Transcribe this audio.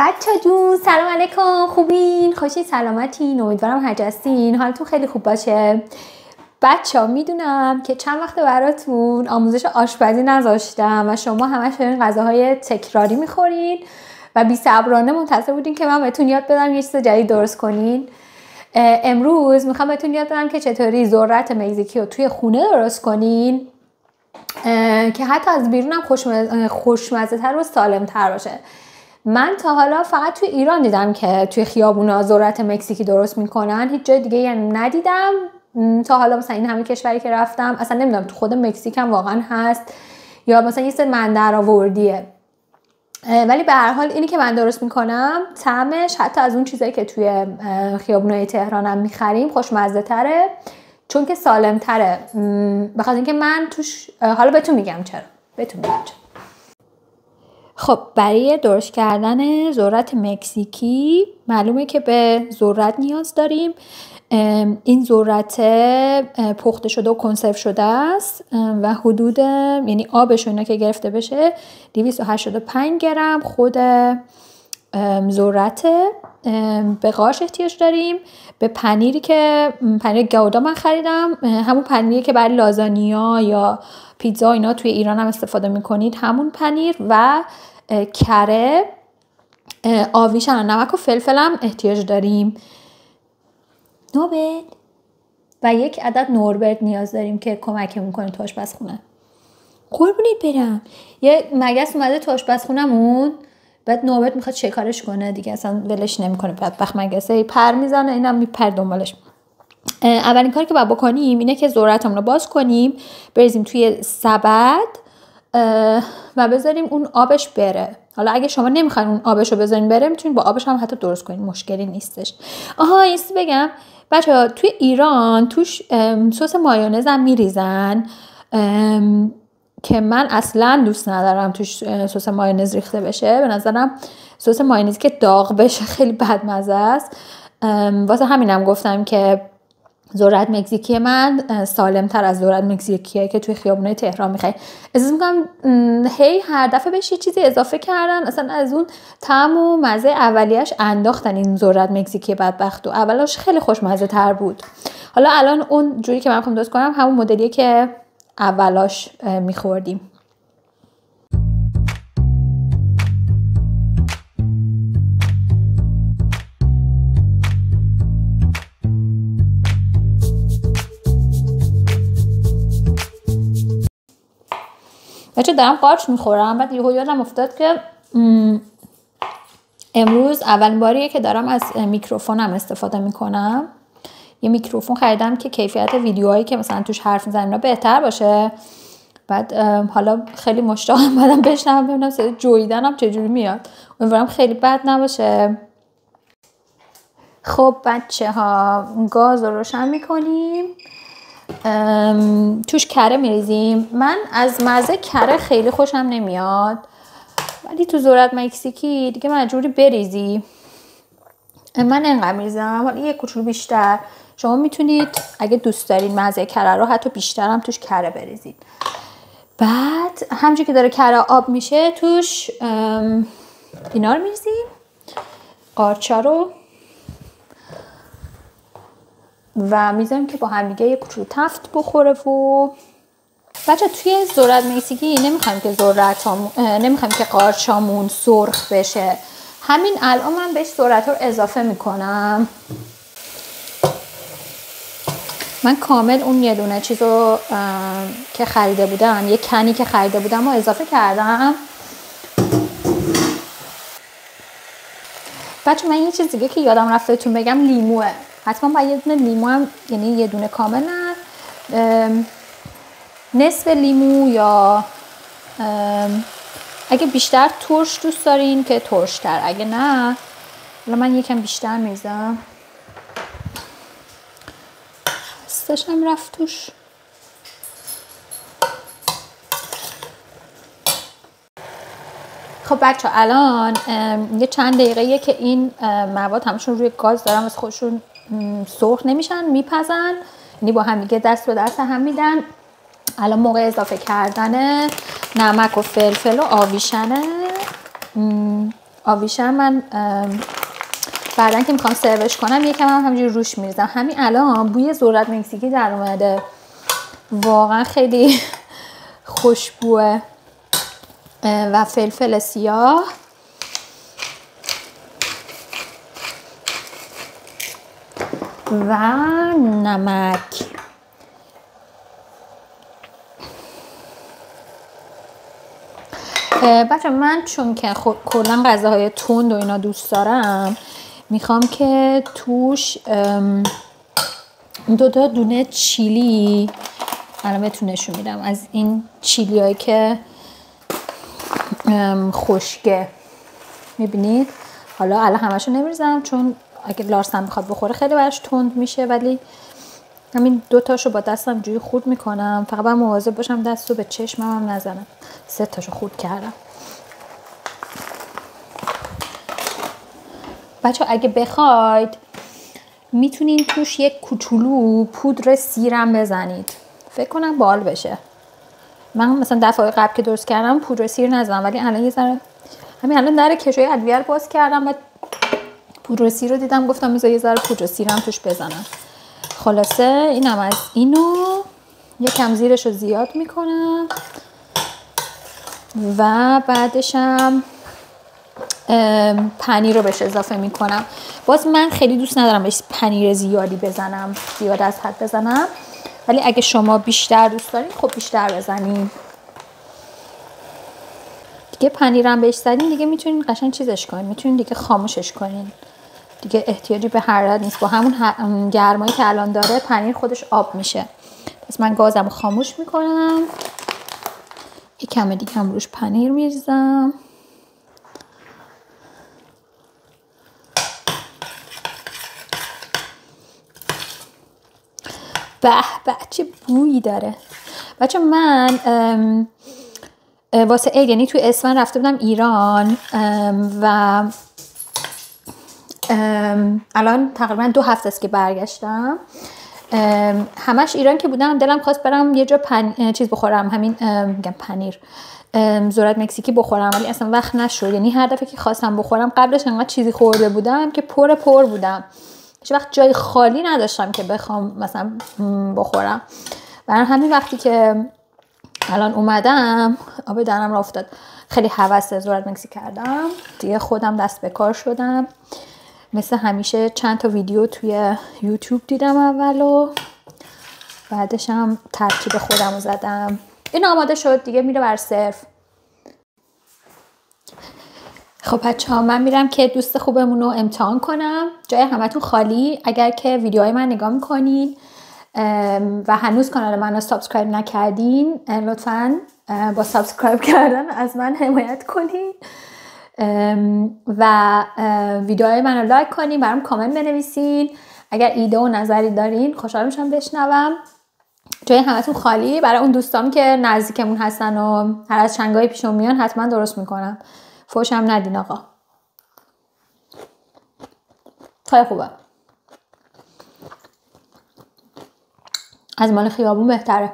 بچه جون سلام علیکم. خوبین؟ خوشی سلامتین؟ امیدوارم هجستین حالتون خیلی خوب باشه. بچه می‌دونم که چند وقت براتون آموزش آشپزی نذاشتم و شما همش دارین غذاهای تکراری می‌خورین و بی صبرانه منتظر بودین که من بهتون یاد بدم یه چیز جدید درست کنین. امروز می‌خوام بهتون یاد بدم که چطوری ذرت مکزیکی رو توی خونه درست کنین که حتی از بیرون هم خوشمزه تر و سالم تر باشه. من تا حالا فقط توی ایران دیدم که توی خیابونا ذرت مکزیکی درست می‌کنن. هیچ جای دیگه یعنی ندیدم. تا حالا مثلا این همه کشوری که رفتم اصلا نمی‌دونم تو خود مکزیک هم واقعا هست یا مثلا یه سری من در آوردیه ولی به هر حال اینی که من درست می‌کنم طعمش حتی از اون چیزایی که توی خیابونای تهرانم می‌خریم خوشمزه تره چون که سالم تره بخاطر اینکه من توش حالا بهتون میگم چرا. بهتون میگم چرا. خب برای درست کردن ذرت مکزیکی معلومه که به ذرت نیاز داریم. این ذرت پخته شده و کنسرو شده است. و حدود یعنی آبش اینا که گرفته بشه 285 گرم خود ذرت به قاش احتیاج داریم. به پنیری که پنیر گودا من خریدم. همون پنیری که برای لازانیا یا پیتزا اینا توی ایران هم استفاده می‌کنید. همون پنیر و کره. آویشن نمک و فلفل هم احتیاج داریم. نوبل. و یک عدد نوربرت نیاز داریم که کمک می‌کنه تو آشپزخونه. قربونید برم. یه مگس اومده تو آشپزخونهمون. بعد نوبت می‌خواد شکارش کنه دیگه اصلا ولش نمی‌کنه. بدبخت مگسه پر می‌زنه اینم میپر دنبالش. اولین کاری که باید بکنیم اینه که ذرتمون رو باز کنیم بریزیم توی سبد و بذاریم اون آبش بره. حالا اگه شما نمی‌خواین اون آبش رو بذارین بره می‌تونید با آبش هم حتی درست کنین مشکلی نیستش. آها این بگم. بچه توی ایران توش سس مایونز هم میریزن. که من اصلا دوست ندارم توش سس مایونز ریخته بشه. به نظرم سس مایونز که داغ بشه خیلی بدمزه است. واسه همینم گفتم که ذرت مکزیکی من سالم تر از ذرت مکزیکیه که توی خیابونه تهران می‌خوای. احساس می‌کنم هی هر دفعه بهش یه چیزی اضافه کردن. اصلا از اون طعم و مزه اولیش انداختن این ذرت مکزیکی بدبخت و اولش خیلی خوشمزه تر بود. حالا الان اون جوری که من می‌خوام درست کنم همون مدلیه که اولاش میخوردیم. بچه دارم قارچ می‌خورم. بعد یهو یادم افتاد که امروز اولین باریه که دارم از میکروفونم استفاده می‌کنم. یه میکروفون خریدم که کیفیت ویدیوهایی که مثلا توش حرف می‌زنیم بهتر باشه. بعد حالا خیلی مشتاقم بعدم بشنم ببینم صدای جویدنم چجوری میاد. امیدوارم خیلی بد نباشه. خب بچه ها گاز رو روشن می‌کنیم. توش کره میریزیم. من از مزه کره خیلی خوشم نمیاد. ولی تو ذرت مکزیکی دیگه مجبوری بریزی. من انقدر میریزم حالا یه کوچولو بیشتر. شما می‌تونید اگه دوست دارین مزه کره رو حتی بیشتر هم توش کره بریزید. بعد همچون که داره کره آب میشه توش اینا رو میریزیم قارچا رو. و می‌ذاریم که با همدیگه یه کوچولو تفت بخوره و بچه توی ذرت مکزیکی نمی‌خوایم که ذرت نمی‌خوایم که قارچامون سرخ بشه. همین الان من بهش ذرت رو اضافه می‌کنم. من کامل اون یه دونه چیز که خریده بودم یه کنی که خریده بودم رو اضافه کردم. بچه من یه چیز دیگه که یادم رفته بهتون بگم لیموه. حتما باید یه دونه لیمو هم یعنی یه دونه کامل نه. نصف لیمو یا اگه بیشتر ترش دوست دارین که ترشتر. اگه نه حالا من یکم بیشتر میزم هستشم رفت توش. خب بچه الان یه چند دقیقه که این مواد همشون روی گاز دارن از خودشون سرخ نمیشن میپزن. یعنی با هم دیگه دست به دست هم میدن. الان موقع اضافه کردن نمک و فلفل و آویشنه. آویشم من بعدا که می‌خوام سروش کنم یکم هم همینجوری روش میریزم. همین الان بوی ذرت مکزیکی در اومده. واقعا خیلی خوشبوه. و فلفل سیاه. و نمک. بچه من چون که کلا غذاهای تند و اینا دوست دارم می‌خوام که توش دو تا دونه چیلی الان بهتون نشون میدم. از این چیلی هایی که خشکه. می‌بینید حالا الان همشو نمیریزم چون اگه لارسن بخواد بخوره خیلی براش تند میشه ولی همین دو تاشو با دستم جوی خورد می‌کنم. فقط باید مواظب باشم دستو به چشمم هم نزنم. سه تاشو خورد کردم. بچه اگه بخواید می‌تونین توش یک کوچولو پودر سیرم بزنید. فکر کنم بال بشه. من مثلا دفعه قبل که درست کردم پودر سیر نزدم ولی الان یه ذره همین الان در کشوی ادویه باز کردم و پودر سیر رو دیدم گفتم میذار یه ذره پودر سیرم توش بزنم. خلاصه اینم از اینو یکم زیرش رو زیاد می‌کنم. و بعدشم پنیر رو بهش اضافه می‌کنم. باز من خیلی دوست ندارم بهش پنیر زیادی بزنم زیاد از حد بزنم. ولی اگه شما بیشتر دوست دارین خب بیشتر بزنین. دیگه پنیرم بهش زدین دیگه می‌تونین قشنگ چیزش کنین. می‌تونین دیگه خاموشش کنین. دیگه احتیاجی به حرارت نیست. با همون گرمایی که الان داره پنیر خودش آب میشه. پس من گازم خاموش می‌کنم. یه کم دیگه هم روش پنیر میریزم. به به چه بویی داره. بچه من واسه عید یعنی توی اسفن رفته بودم ایران و الان تقریبا دو هفته است که برگشتم. همش ایران که بودم دلم خواست برم یه جا پن... چیز بخورم همین میگم پنیر زورت مکزیکی بخورم ولی اصلا وقت نشد. یعنی هر دفعه که خواستم بخورم قبلش انقدر چیزی خورده بودم که پر پر بودم. هیچ وقت جای خالی نداشتم که بخوام مثلا بخورم. برای همین وقتی که الان اومدم آب دهنم را افتاد. خیلی حوث زورت مکسی کردم. دیگه خودم دست به کار شدم. مثل همیشه چند تا ویدیو توی یوتیوب دیدم اولو. بعدش هم ترکیب خودم رو زدم. این آماده شد دیگه میره بر صرف. خب بچه ها من میرم که دوست خوبمون رو امتحان کنم. جای همتون خالی. اگر که ویدیوهای من نگاه می‌کنین و هنوز کانال من رو subscribe نکردین لطفا با subscribe کردن از من حمایت کنین. و ویدیوهای من رو like کنین برام کامنت بنویسین. اگر ایده و نظری دارین خوشحال میشم بشنوم. جای همتون خالی. برای اون دوستام که نزدیکمون هستن و هر از چندگاهی پیشون میان حتما درست می‌کنم. فوشم ندین آقا. خیلی خوبه. از مال خیابون بهتره.